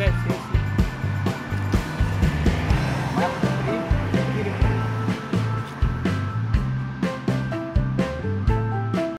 guys.